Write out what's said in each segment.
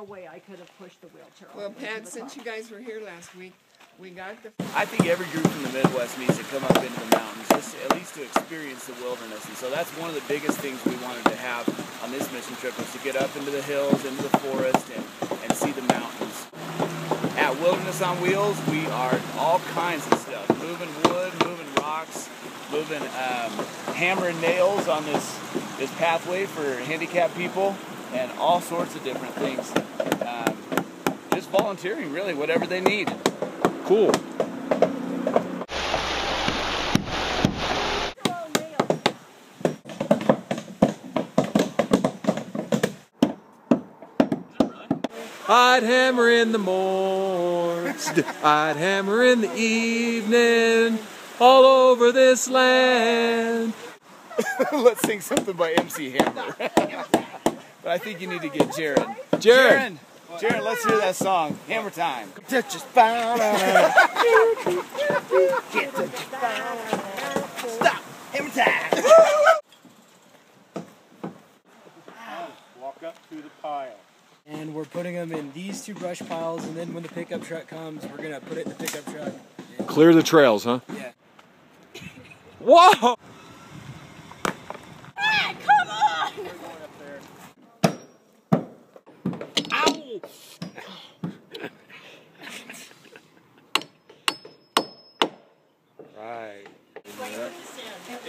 no way I could have pushed the wheelchair. Well, all the way to Pat, since you guys were here last week, we got the I think every group from the Midwest needs to come up into the mountains, just at least to experience the wilderness. And so that's one of the biggest things we wanted to have on this mission trip was to get up into the hills, into the forest, and, and see the mountains. At Wilderness on Wheels, we are all kinds of stuff, moving wood, moving rocks, moving um, hammer and nails on this, this pathway for handicapped people, and all sorts of different things. Um, just volunteering, really, whatever they need. Cool. I'd hammer in the morning, I'd hammer in the evening, all over this land. Let's sing something by MC Hammer. but I think you need to get Jared. Jared. Jared, Jared, let's hear that song. Hammer time. Stop. Hammer time. Walk up to the pile. and we're putting them in these two brush piles and then when the pickup truck comes we're gonna put it in the pickup truck Clear the trails, huh? yeah Whoa! Hey, come on! Right.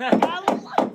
I love it.